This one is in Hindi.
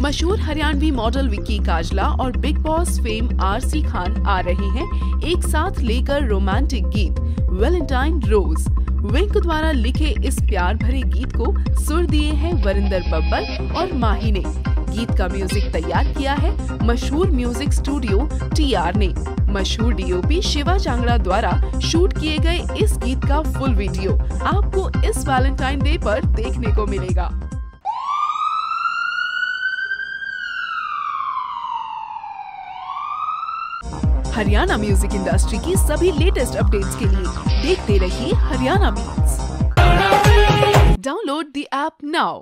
मशहूर हरियाणवी मॉडल विक्की काजला और Bigg Boss fame Arshi Khan आ रहे हैं एक साथ लेकर रोमांटिक गीत वेलेंटाइन रोज विंक द्वारा लिखे इस प्यार भरे गीत को सुर दिए हैं वरिंदर बब्बर और माही ने। गीत का म्यूज़िक तैयार किया है मशहूर म्यूज़िक स्टूडियो टीआर ने। मशहूर डीओपी शिवा चांगड़ा द्वारा शूट किए गए इस गीत का फुल वीडियो आपको इस वैलेंटाइन डे पर देखने को मिलेगा। हरियाणा म्यूज़िक इंडस्ट्री की सभी लेटेस्ट अपडेट्स के लिए देखते रहिए Haryana beats download the app now